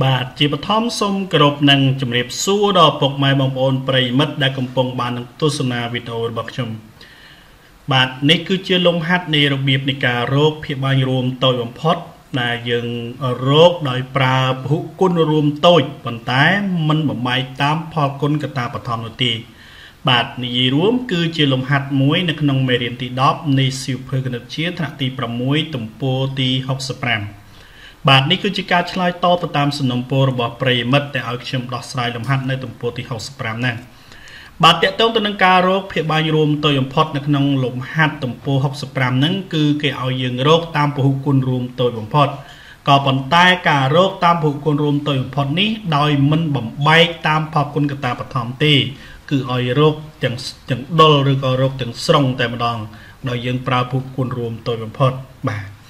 បាទជាបឋមសូមគោរពនិងជម្រាបសួរដល់ពុកម៉ែបងប្អូនប្រិយមិត្តដែលកំពុងបាននឹងទស្សនាវីដេអូរបស់ខ្ញុំបាទនេះគឺជាលំហាត់នៃរបៀបនៃការរោគភាពបាញ់រួមតូចបំផុតដែលយើងរោគដោយប្រើពហុគុណរួមតូចប៉ុន្តែมันបំបែកតាមផលគុណកតាបឋមនោះទេបាទនិយាយរួមគឺជាលំហាត់មួយនៅក្នុងមេរៀនទី10នៃសៀវភៅគណិតជាថ្នាក់ទី6ទំព័រទី65 បាទនេះគឺជាការឆ្លើយតបទៅតាមសំណុំពររបស់ប្រិយមិត្តដែលឲ្យខ្ញុំដោះស្រាយលំហាត់នៅទំព័រទី65ហ្នឹងបាទតកតងទៅនឹងការរកភាពបាញ់រួមតូចបំផុតនៅក្នុងលំហាត់ទំព័រ65ហ្នឹងគឺគេឲ្យយើងរកតាមពហុគុណរួមតូចបំផុតក៏ប៉ុន្តែការរកតាមពហុគុណរួមតូចបំផុតនេះដោយមិនបំបែកតាមផលគុណកតាបឋមទេគឺឲ្យរកទាំងទាំងដុលឬក៏រកទាំងស្រុងតែម្ដងដោយយើងប្រើពហុគុណរួមតូចបំផុតបាទ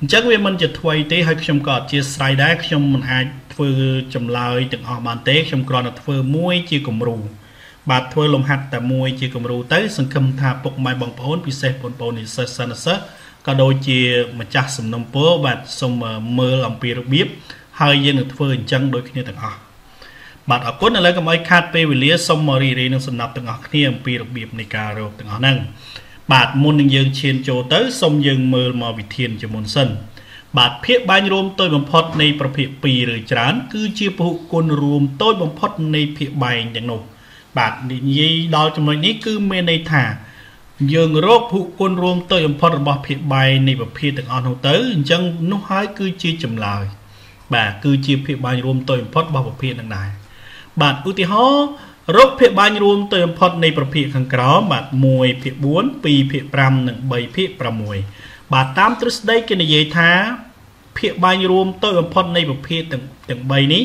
អញ្ចឹងវាមិនជាថ្មីទេហើយខ្ញុំក៏អធិស្ឋានដែរខ្ញុំមិនអាចធ្វើចម្លើយទាំងអស់បានទេខ្ញុំគ្រាន់តែធ្វើមួយជាគំរូបាទធ្វើលំហាត់តែមួយជាគំរូទៅ សង្ឃឹមថាពុកម៉ែបងប្អូនពិសេសបងប្អូននិស្សិតសិស្សនិស្សិតក៏ដូចជាម្ចាស់សំណុំពរបាទសូមមើលអំពីរបៀបហើយយើងនឹងធ្វើអញ្ចឹងដូចគ្នាទាំងអស់បាទអរគុណឥឡូវកុំឲ្យខាតពេលវេលាសូមមករីករាយនឹងសំណាប់ទាំងអស់គ្នាអំពីរបៀបនៃការរកទាំងអស់ហ្នឹង បាទមុននឹងយើងឈានចូលទៅសូមយើងមើលមកវិធានជាមុនសិនបាទភាគបាញ់រួមតូចបំផុតនៃប្រភេទ2ឬច្រើន គឺជាពហុគុណរួមតូចបំផុតនៃភាគបែងទាំងនោះ បាទនិយាយដល់ចំណុចនេះគឺមានន័យថា យើងរកភុគុណរួមតូចបំផុតរបស់ភាគបែងនៃប្រភេទទាំងអស់នោះទៅអញ្ចឹងនោះហើយគឺជាចម្លើយ បាទគឺជាភាគបាញ់រួមតូចបំផុតរបស់ប្រភេទនឹងដែរបាទឧទាហរណ៍ រកភាគបាញ់រួមទៅបំផុតនៃប្រភេទខាងក្រោមបាទ1ភាគ4 2ភាគ5និង3ភាគ6បាទតាមទ្រឹស្ដីគេនិយាយថាភាគបាញ់រួមទៅបំផុតនៃប្រភេទទាំងទាំង3នេះ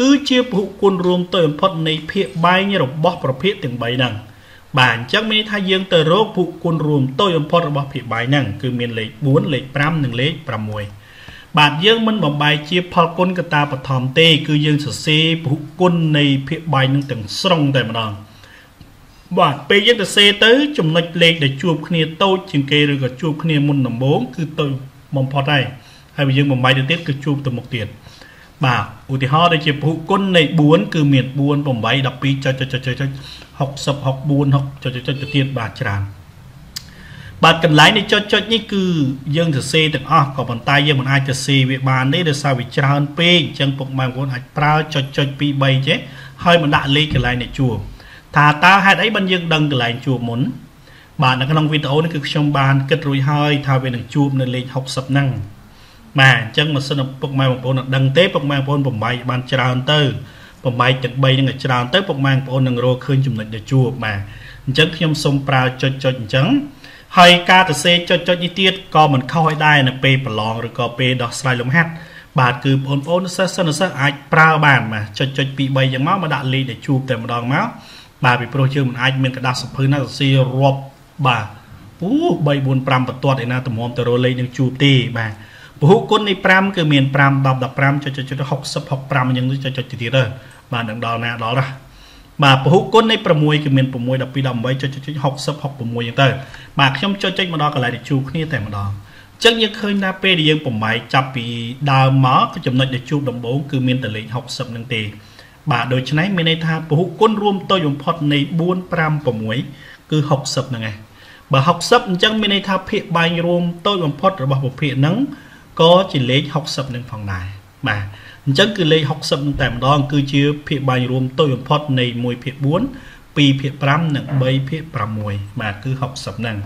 គឺជាពហុគុណរួមទៅបំផុតនៃភាគបែងរបស់ប្រភេទទាំង3ហ្នឹងបាទអញ្ចឹងមានន័យថាយើងទៅរកពហុគុណរួមតូចបំផុតរបស់ភាគបែងហ្នឹងគឺមានលេខ4លេខ5និងលេខ6 បាទយើងមិនបំបែកជាផលគុណកតាបឋមទេ គឺយើងសរសេរពហុគុណនៃភាគបែកនឹងទាំងស្រុងតែម្ដងបាទពេលយើងសរសេរទៅចំណុចលេខដែលជួបគ្នាតូចជាងគេឬក៏ជួបគ្នាមុនដំបូងគឺតូចបំផុតហើយហើយយើងបំបែកទៅទៀតគឺជួបទៅមុខទៀតបាទឧទាហរណ៍ដូចជាពហុគុណនៃ4គឺមាន4 8 12ចុចចុចចុច60 64 6ចុចចុចទៅទៀតបាទច្រើន បាទកន្លែងនៃចុចចុចនេះគឺយើងសរសេរទាំងអស់ក៏ប៉ុន្តែយើងមិនអាចសរសេរវាបានទេដោយសារវាច្រើនពេកអញ្ចឹងពុកម៉ែបងប្អូនអាចប្រើចុចចុច2 3ចេះហើយមិនដាក់លេខកន្លែងនៃជួបថាតើហេតុអីបានយើងដឹងកន្លែងជួបមុនបាទនៅក្នុងវីដេអូនេះគឺខ្ញុំបានគិតរួចហើយថាវានឹងជួបនៅលេខ60ហ្នឹងបាទអញ្ចឹងម៉ាស៊ីនពុកម៉ែបងប្អូននឹងដឹងទេពុកម៉ែបងប្អូនបំបែកបានច្រើនទៅបំបែកទាំង3ហ្នឹងឲ្យច្រើនទៅពុកម៉ែបងប្អូននឹងរកឃើញចំណុចដែលជួបបាទអញ្ចឹងខ្ញុំសូមប្រើចុចចុចអញ្ចឹង ហើយការទៅសេចុចចុចនេះទៀតក៏មិនខុសឲ្យដែរនៅពេលប្រឡងឬក៏ពេលដោះស្រាយលំហាត់បាទគឺបងប្អូនសិស្សសិស្សសិស្សអាចប្រើបានបាទចុចចុច2 3យ៉ាងមកមកដាក់លេខដែលជួបតែម្ដងមកបាទពីព្រោះយើងមិនអាចមានកដាស់សភៅណាសរសេររាប់បាទអូ3 4 5បន្ទាត់ឯណាតម្រាំទៅរលេខនឹងជួបទេបាទពហុគុណនៃ5គឺមាន5 10 15ចុចចុច60 65អញ្ចឹងចុចចុចទៀតទៅបាទនឹងដល់ណាដល់ណា បាទពហុគុណនៃ6គឺមាន6 12 18ចុចចុច60 66អញ្ចឹងទៅបាទខ្ញុំចុចចុចមកដល់កន្លែងដែលជួបគ្នាតែម្ដងអញ្ចឹងយើងឃើញថាពេលដែលយើងបំបែកចាប់ពីដើមមកចំណុចដែលជួបដំបូងគឺមានតលេខ60នឹងទេបាទដូច្នេះមានន័យថាពហុគុណរួមតូចបំផុតនៃ4 5 6គឺ60ហ្នឹងឯងបើ60អញ្ចឹងមានន័យថាភាគបែងរួមតូចបំផុតរបស់ប្រភេទហ្នឹងក៏ជាលេខ60នឹងផងដែរបាទ អញ្ចឹងគឺលេខ60នឹងតែម្ដង គឺជាភាគបាញ់រួមតូចបំផុតនៃ1ភាគ4 2ភាគ5និង3ភាគ6បាទគឺ60ហ្នឹង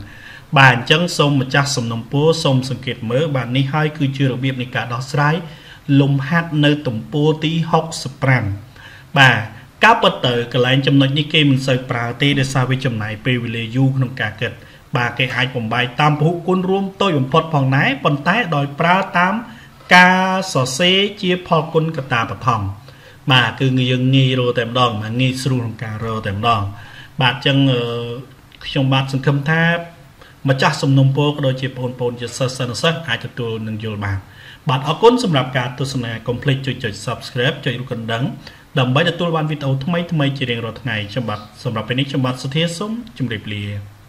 បាទអញ្ចឹងសូមម្ចាស់សំណុំពរសូមសង្កេតមើលបាទនេះហើយគឺជារបៀបនៃការដោះស្រាយលំហាត់នៅទំព័រទី65បាទការពិតទៅកន្លែងចំណុចនេះគេមិនសូវប្រើទេដោយសារវាចំណាយពេលវេលាយូរក្នុងការគិត បាទគេអាចបំបែកតាមពហុគុណរួមតូចបំផុតផងដែរប៉ុន្តែដោយប្រើតាម ការសរសេរជាផលគុណកតាបឋមបាទគឺយើងងាយរកតែម្ដងបាទងាយស្រួលក្នុងការរកតែម្ដង បាទអញ្ចឹងខ្ញុំបាទសង្ឃឹមថាម្ចាស់សំណុំពរក៏ដូចជាបងប្អូនជាសិស្សសិស្សសិស្សអាចទទួលនឹងយល់បានបាទអរគុណសម្រាប់ការទស្សនាកុំភ្លេចចុចចុច Subscribe ចុចរូបកណ្ដឹងដើម្បីទទួលបានវីដេអូថ្មីថ្មីជារៀងរាល់ថ្ងៃខ្ញុំបាទសម្រាប់ពេលនេះខ្ញុំបាទសុធាសូមជម្រាបលា